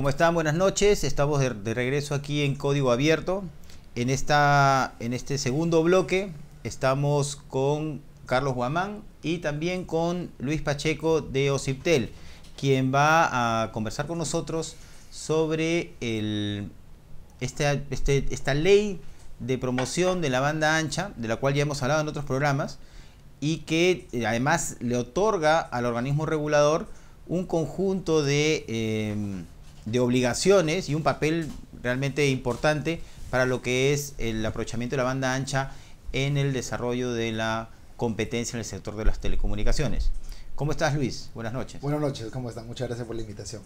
¿Cómo están? Buenas noches. Estamos de, regreso aquí en Código Abierto. En, esta, en este segundo bloque estamos con Carlos Guamán y también con Luis Pacheco de Ociptel, quien va a conversar con nosotros sobre el, este, este, esta ley de promoción de la banda ancha, de la cual ya hemos hablado en otros programas, y que eh, además le otorga al organismo regulador un conjunto de... Em, de obligaciones y un papel realmente importante para lo que es el aprovechamiento de la banda ancha en el desarrollo de la competencia en el sector de las telecomunicaciones. ¿Cómo estás, Luis? Buenas noches. Buenas noches, ¿cómo están? Muchas gracias por la invitación.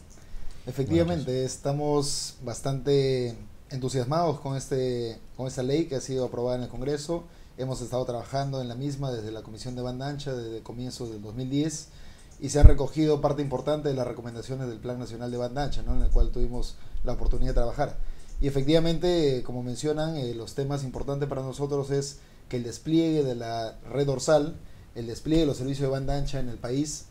Efectivamente, estamos bastante entusiasmados con, este, con esta ley que ha sido aprobada en el Congreso. Hemos estado trabajando en la misma desde la Comisión de Banda Ancha desde comienzos del 2010 y se ha recogido parte importante de las recomendaciones del Plan Nacional de Banda Ancha, ¿no? en el cual tuvimos la oportunidad de trabajar. Y efectivamente, como mencionan, eh, los temas importantes para nosotros es que el despliegue de la red dorsal, el despliegue de los servicios de banda ancha en el país,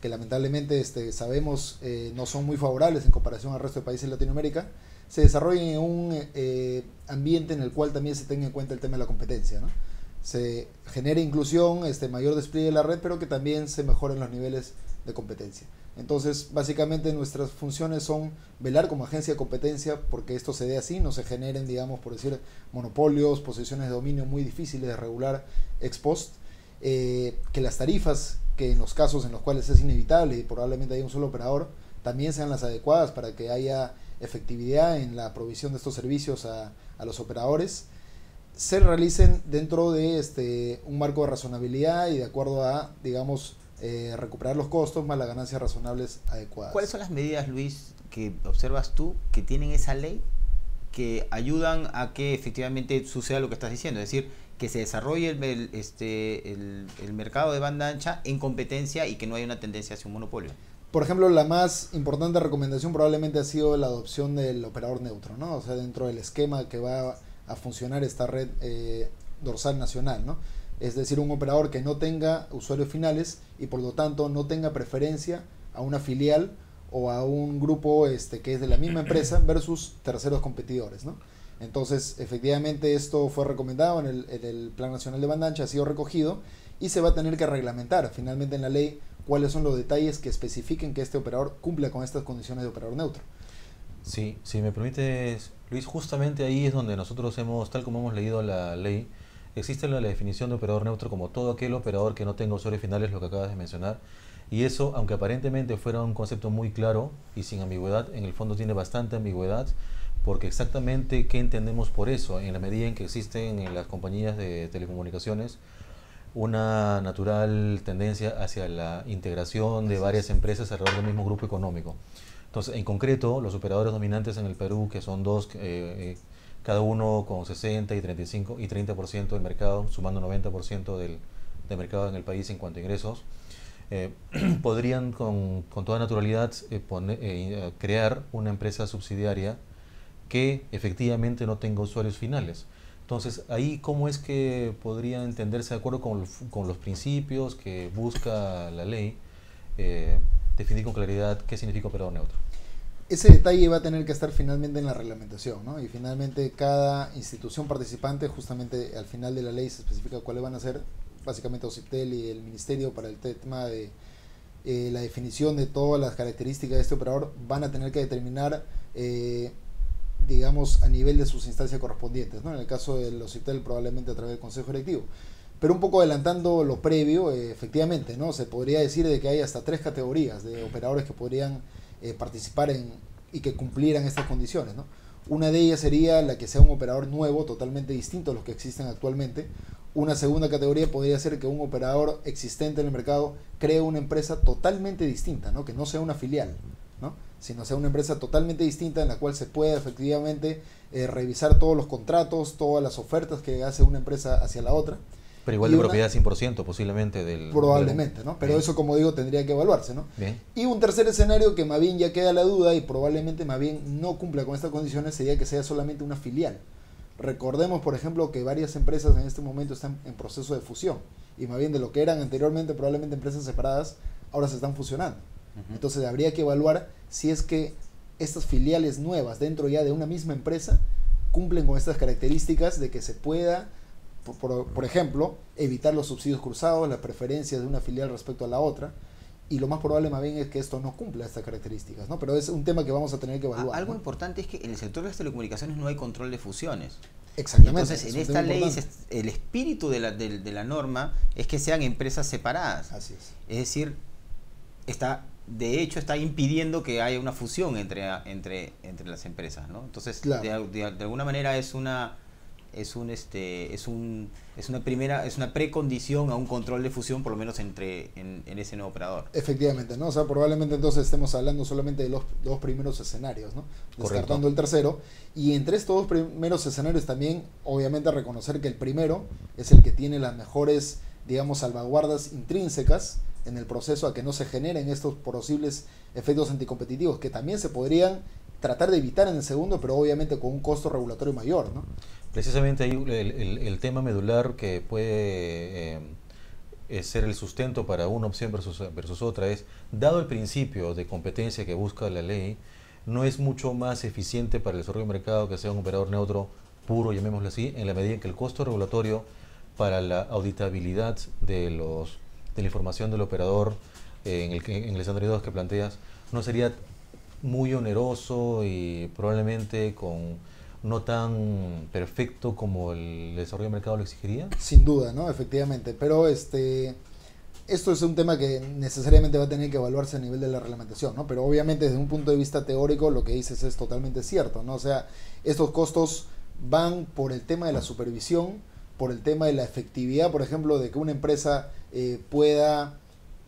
que lamentablemente este, sabemos eh, no son muy favorables en comparación al resto de países de Latinoamérica, se desarrolle en un eh, ambiente en el cual también se tenga en cuenta el tema de la competencia. ¿no? se genere inclusión, este mayor despliegue de la red, pero que también se mejoren los niveles de competencia. Entonces, básicamente nuestras funciones son velar como agencia de competencia porque esto se dé así, no se generen, digamos, por decir, monopolios, posiciones de dominio muy difíciles de regular ex post, eh, que las tarifas, que en los casos en los cuales es inevitable y probablemente haya un solo operador, también sean las adecuadas para que haya efectividad en la provisión de estos servicios a, a los operadores se realicen dentro de este, un marco de razonabilidad y de acuerdo a, digamos, eh, recuperar los costos más las ganancias razonables adecuadas. ¿Cuáles son las medidas, Luis, que observas tú que tienen esa ley que ayudan a que efectivamente suceda lo que estás diciendo? Es decir, que se desarrolle el, este, el, el mercado de banda ancha en competencia y que no haya una tendencia hacia un monopolio. Por ejemplo, la más importante recomendación probablemente ha sido la adopción del operador neutro, ¿no? O sea, dentro del esquema que va a funcionar esta red eh, dorsal nacional, ¿no? Es decir, un operador que no tenga usuarios finales y por lo tanto no tenga preferencia a una filial o a un grupo este, que es de la misma empresa versus terceros competidores, ¿no? Entonces, efectivamente, esto fue recomendado en el, Plan Nacional de Banda Ancha, ha sido recogido y se va a tener que reglamentar finalmente en la ley cuáles son los detalles que especifiquen que este operador cumpla con estas condiciones de operador neutro. Sí, si me permites, Luis, justamente ahí es donde nosotros hemos, tal como hemos leído la ley, existe la, definición de operador neutro como todo aquel operador que no tenga usuarios finales, lo que acabas de mencionar. Y eso, aunque aparentemente fuera un concepto muy claro y sin ambigüedad, en el fondo tiene bastante ambigüedad, porque exactamente qué entendemos por eso, en la medida en que existen en las compañías de telecomunicaciones una natural tendencia hacia la integración de varias empresas alrededor del mismo grupo económico. Entonces, en concreto, los operadores dominantes en el Perú, que son dos, eh, eh, cada uno con 60 y 35 y 30% del mercado, sumando 90% del, del, mercado en el país en cuanto a ingresos, eh, podrían con, con, toda naturalidad crear una empresa subsidiaria que efectivamente no tenga usuarios finales. Entonces, ahí cómo es que podría entenderse de acuerdo con, con los principios que busca la ley, definir con claridad qué significa operador neutro ese detalle va a tener que estar finalmente en la reglamentación, ¿no? Y finalmente cada institución participante, justamente al final de la ley se especifica cuáles van a ser, básicamente OCIPTEL y el Ministerio para el tema de eh, la definición de todas las características de este operador, van a tener que determinar, eh, digamos, a nivel de sus instancias correspondientes, ¿no? En el caso del OCIPTEL probablemente a través del Consejo Directivo. Pero un poco adelantando lo previo, eh, efectivamente, ¿no? Se podría decir de que hay hasta tres categorías de operadores que podrían eh, participar en, y que cumplieran estas condiciones. ¿no? Una de ellas sería la que sea un operador nuevo, totalmente distinto a los que existen actualmente. Una segunda categoría podría ser que un operador existente en el mercado cree una empresa totalmente distinta, ¿no? que no sea una filial. Sino sea una empresa totalmente distinta en la cual se pueda efectivamente eh, revisar todos los contratos, todas las ofertas que hace una empresa hacia la otra. Pero igual de propiedad 100% posiblemente del... Probablemente, ¿no? Pero eso, como digo, tendría que evaluarse, ¿no? Y un tercer escenario que más bien ya queda la duda y probablemente más bien no cumpla con estas condiciones sería que sea solamente una filial. Recordemos, por ejemplo, que varias empresas en este momento están en proceso de fusión y más bien de lo que eran anteriormente probablemente empresas separadas, ahora se están fusionando. Entonces habría que evaluar si es que estas filiales nuevas dentro ya de una misma empresa cumplen con estas características de que se pueda, por, ejemplo, evitar los subsidios cruzados, las preferencias de una filial respecto a la otra, y lo más probable más bien es que esto no cumpla estas características, ¿no? Pero es un tema que vamos a tener que evaluar. Algo importante es que en el sector de las telecomunicaciones no hay control de fusiones. Exactamente. Entonces, en esta ley, el espíritu de la, de la norma es que sean empresas separadas. Así es. Es decir, está de hecho está impidiendo que haya una fusión entre, entre, entre las empresas, ¿no? Entonces, de, alguna manera es una es un este es un es una primera es una precondición a un control de fusión por lo menos entre en, ese nuevo operador. Efectivamente no o sea probablemente entonces estemos hablando solamente de los dos primeros escenarios no descartando el tercero. Y entre estos dos primeros escenarios también obviamente reconocer que el primero es el que tiene las mejores digamos salvaguardas intrínsecas en el proceso a que no se generen estos posibles efectos anticompetitivos que también se podrían tratar de evitar en el segundo, pero obviamente con un costo regulatorio mayor. ¿no? Precisamente ahí el, tema medular que puede eh, ser el sustento para una opción versus, versus otra es, dado el principio de competencia que busca la ley, no es mucho más eficiente para el desarrollo del mercado que sea un operador neutro puro, llamémoslo así, en la medida en que el costo regulatorio para la auditabilidad de los de la información del operador eh, en, el, en el escenario 2 que planteas, no sería muy oneroso y probablemente con no tan perfecto como el desarrollo del mercado lo exigiría? Sin duda, ¿no? Efectivamente. Pero este esto es un tema que necesariamente va a tener que evaluarse a nivel de la reglamentación, ¿no? Pero obviamente desde un punto de vista teórico lo que dices es totalmente cierto, ¿no? O sea, estos costos van por el tema de la supervisión, por el tema de la efectividad, por ejemplo, de que una empresa eh, pueda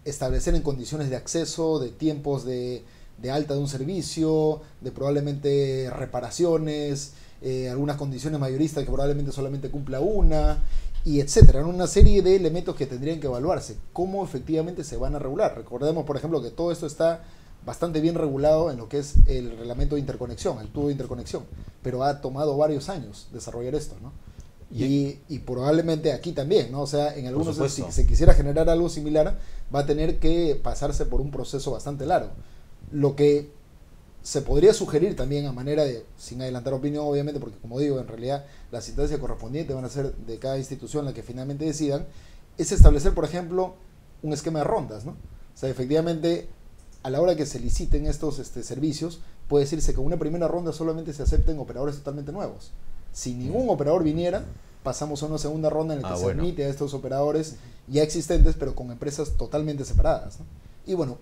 establecer en condiciones de acceso, de tiempos de, alta de un servicio, de probablemente reparaciones, eh, algunas condiciones mayoristas que probablemente solamente cumpla una, y etcétera. Una serie de elementos que tendrían que evaluarse. ¿Cómo efectivamente se van a regular? Recordemos, por ejemplo, que todo esto está bastante bien regulado en lo que es el reglamento de interconexión, el tubo de interconexión, pero ha tomado varios años desarrollar esto, ¿no? Y, y, probablemente aquí también, ¿no? O sea, en algunos si se quisiera generar algo similar, va a tener que pasarse por un proceso bastante largo. Lo que se podría sugerir también a manera de, sin adelantar opinión obviamente, porque como digo, en realidad las instancias correspondientes van a ser de cada institución la que finalmente decidan, es establecer, por ejemplo, un esquema de rondas, ¿no? O sea, efectivamente, a la hora que se liciten estos este, servicios, puede decirse que una primera ronda solamente se acepten operadores totalmente nuevos si ningún operador viniera, pasamos a una segunda ronda en la que ah, se admite a estos operadores ya existentes, pero con empresas totalmente separadas. Y bueno,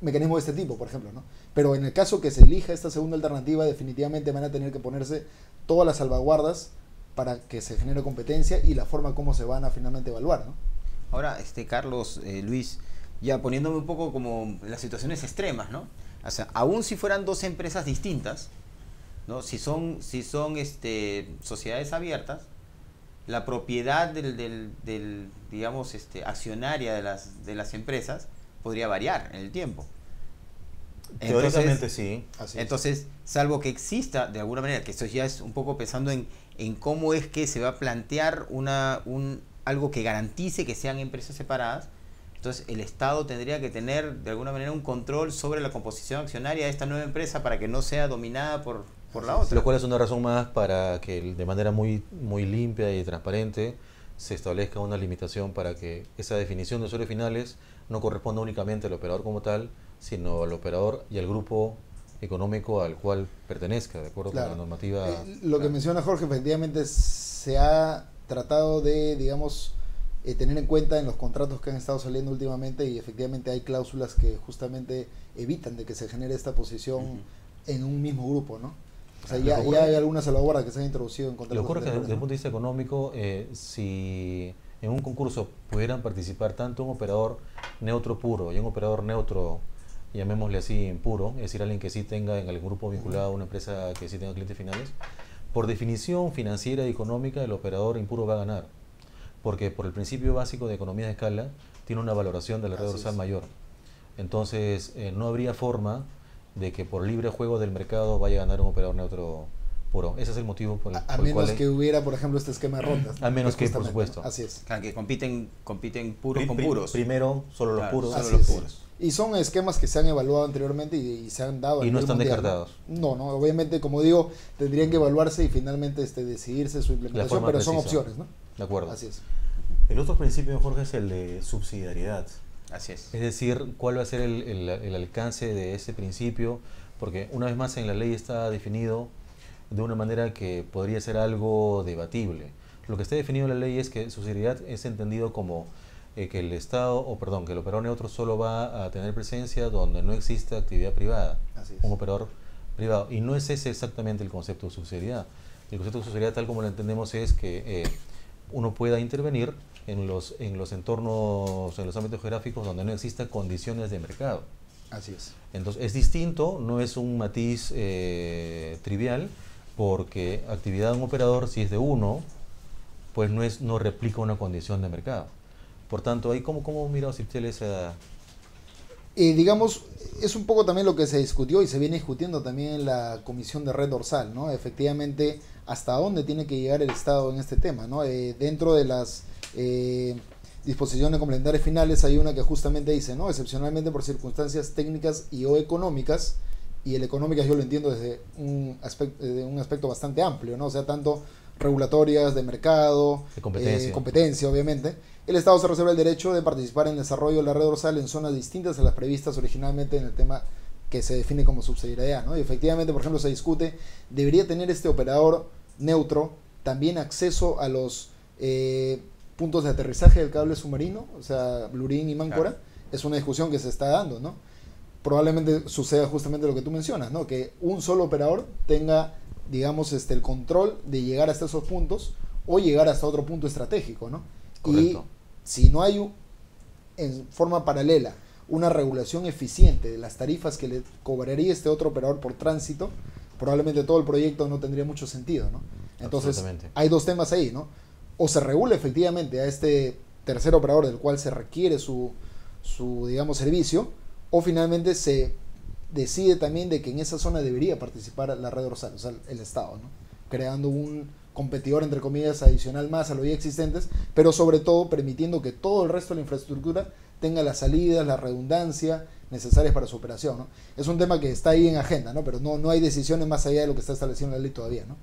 mecanismos de este tipo, por ejemplo. ¿no? Pero en el caso que se elija esta segunda alternativa, definitivamente van a tener que ponerse todas las salvaguardas para que se genere competencia y la forma como se van a finalmente evaluar. ¿no? Ahora, este Carlos, eh, Luis, ya poniéndome un poco como las situaciones extremas, ¿no? O sea, aún si fueran dos empresas distintas, ¿no? Si son, si son este, sociedades abiertas, la propiedad del, del, digamos, este, accionaria de las, de las empresas podría variar en el tiempo. Teóricamente sí. entonces, salvo que exista de alguna manera, que esto ya es un poco pensando en, en cómo es que se va a plantear una, un, algo que garantice que sean empresas separadas, entonces el Estado tendría que tener de alguna manera un control sobre la composición accionaria de esta nueva empresa para que no sea dominada por, por la otra. Lo cual es una razón más para que de manera muy, muy limpia y transparente se establezca una limitación para que esa definición de usuarios finales no corresponda únicamente al operador como tal, sino al operador y al grupo económico al cual pertenezca, de acuerdo con la normativa. Eh, lo que menciona Jorge, efectivamente se ha tratado de, digamos, eh, tener en cuenta en los contratos que han estado saliendo últimamente y efectivamente hay cláusulas que justamente evitan de que se genere esta posición en un mismo grupo, ¿no? O sea, ya, hay algunas salvaguardas que se han introducido en contratos. Lo ocurre que desde el punto de vista económico, eh, si en un concurso pudieran participar tanto un operador neutro puro y un operador neutro, llamémosle así, impuro, es decir, alguien que sí tenga en el grupo vinculado a una empresa que sí tenga clientes finales, por definición financiera y económica el operador impuro va a ganar, porque por el principio básico de economía de escala tiene una valoración de la red dorsal mayor. Entonces, eh, no habría forma de que por libre juego del mercado vaya a ganar un operador neutro puro. Ese es el motivo por el, A, a por el menos cual... que hubiera, por ejemplo, este esquema de rondas. A menos que, por supuesto. ¿no? Así es. Claro, que compiten, compiten puros con puros. Primero, solo los puros. solo los es. puros. Y son esquemas que se han evaluado anteriormente y, y se han dado. Y no están mundial, descartados. No, no, obviamente, como digo, tendrían que evaluarse y finalmente este, decidirse su implementación, pero son opciones, ¿no? De acuerdo. Así es. El otro principio, Jorge, es el de subsidiariedad. Así es. Es decir, cuál va a ser el, el- el alcance de ese principio, porque una vez más en la ley está definido de una manera que podría ser algo debatible. Lo que está definido en la ley es que subsidiariedad es entendido como eh, que el Estado, o perdón, que el operador neutro solo va a tener presencia donde no existe actividad privada, Así es. un operador privado. Y no es ese exactamente el concepto de subsidiariedad. El concepto de subsidiariedad, tal como lo entendemos, es que eh, uno pueda intervenir en los, en los entornos, en los ámbitos geográficos donde no existan condiciones de mercado. Así es. Entonces es distinto, no es un matiz eh, trivial, porque actividad de un operador, si es de uno, pues no, es, no replica una condición de mercado. Por tanto, ahí cómo, cómo mira Ociptel esa... Y digamos, es un poco también lo que se discutió y se viene discutiendo también en la comisión de red dorsal, ¿no? Efectivamente, hasta dónde tiene que llegar el Estado en este tema, ¿no? Eh, dentro de las eh, disposiciones complementarias finales hay una que justamente dice, ¿no? Excepcionalmente por circunstancias técnicas y o económicas, y el económicas yo lo entiendo desde un aspecto, de un aspecto bastante amplio, ¿no? O sea, tanto regulatorias, de mercado, De competencia. eh, competencia, obviamente. El Estado se reserva el derecho de participar en el desarrollo de la red dorsal en zonas distintas a las previstas originalmente en el tema que se define como subsidiariedad, ¿no? Y efectivamente, por ejemplo, se discute, ¿debería tener este operador neutro también acceso a los eh, puntos de aterrizaje del cable submarino? O sea, Blurín y Máncora. Claro. Es una discusión que se está dando, ¿no? Probablemente suceda justamente lo que tú mencionas, ¿no? Que un solo operador tenga, digamos, este, el control de llegar hasta esos puntos o llegar hasta otro punto estratégico, ¿no? Correcto. Y si no hay en forma paralela una regulación eficiente de las tarifas que le cobraría este otro operador por tránsito, probablemente todo el proyecto no tendría mucho sentido, ¿no? Entonces, hay dos temas ahí, ¿no? O se regula efectivamente a este tercer operador del cual se requiere su, su digamos, servicio, o finalmente se decide también de que en esa zona debería participar la red dorsal, o sea, el Estado, ¿no? Creando un competidor, entre comillas, adicional más a lo ya existentes, pero sobre todo permitiendo que todo el resto de la infraestructura tenga las salidas, la redundancia necesarias para su operación. Es un tema que está ahí en agenda, ¿no? Pero no, no hay decisiones más allá de lo que está establecido en la ley todavía, ¿no?